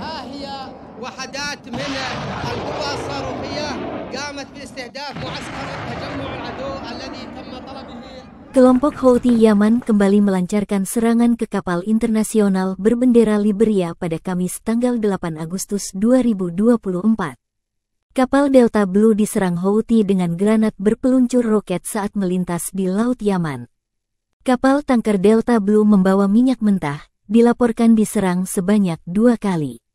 ها هي وحدات من القوى الصاروخية قامت باستهداف معسكر تجمع العدو الذي تم طلبه Kelompok Houthi Yaman kembali melancarkan serangan ke kapal internasional berbendera Liberia pada Kamis tanggal 8 Agustus 2024. Kapal Delta Blue diserang Houthi dengan granat berpeluncur roket saat melintas di Laut Yaman. Kapal tanker Delta Blue membawa minyak mentah, dilaporkan diserang sebanyak dua kali.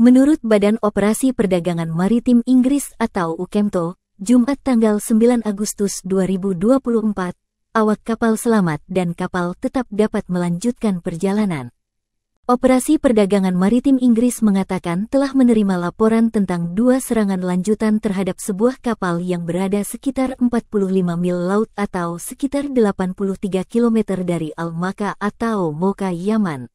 Menurut Badan Operasi Perdagangan Maritim Inggris atau UKEMTO, Jumat tanggal 9 Agustus 2024, awak kapal selamat dan kapal tetap dapat melanjutkan perjalanan. Operasi Perdagangan Maritim Inggris mengatakan telah menerima laporan tentang dua serangan lanjutan terhadap sebuah kapal yang berada sekitar 45 mil laut atau sekitar 83 km dari Al-Maka atau Moka, Yaman.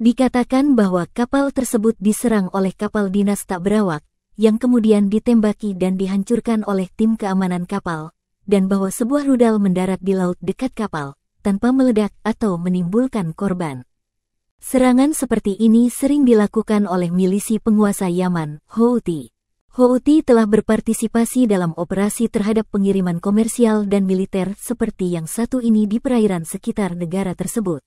Dikatakan bahwa kapal tersebut diserang oleh kapal dinas tak berawak, yang kemudian ditembaki dan dihancurkan oleh tim keamanan kapal, dan bahwa sebuah rudal mendarat di laut dekat kapal, tanpa meledak atau menimbulkan korban. Serangan seperti ini sering dilakukan oleh milisi penguasa Yaman, Houthi. Houthi telah berpartisipasi dalam operasi terhadap pengiriman komersial dan militer seperti yang satu ini di perairan sekitar negara tersebut.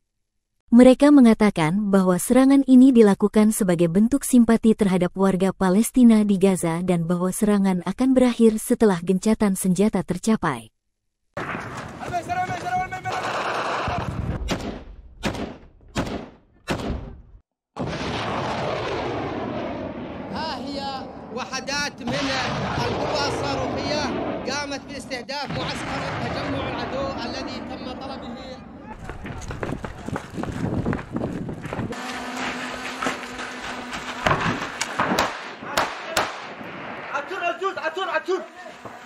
Mereka mengatakan bahwa serangan ini dilakukan sebagai bentuk simpati terhadap warga Palestina di Gaza dan bahwa serangan akan berakhir setelah gencatan senjata tercapai. وحدات من القوى الصاروخية قامت باستهداف معسكر تجمع العدو الذي تم طلبه. عتور الجود عتور عتور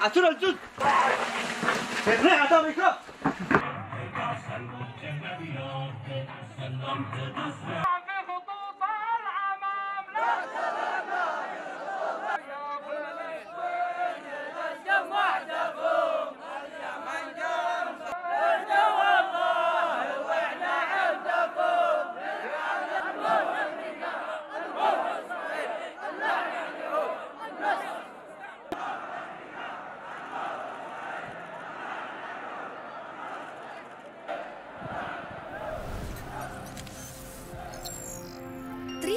عتور في خطوط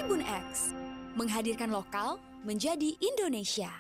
Tribun X menghadirkan lokal menjadi Indonesia.